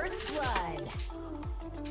First blood.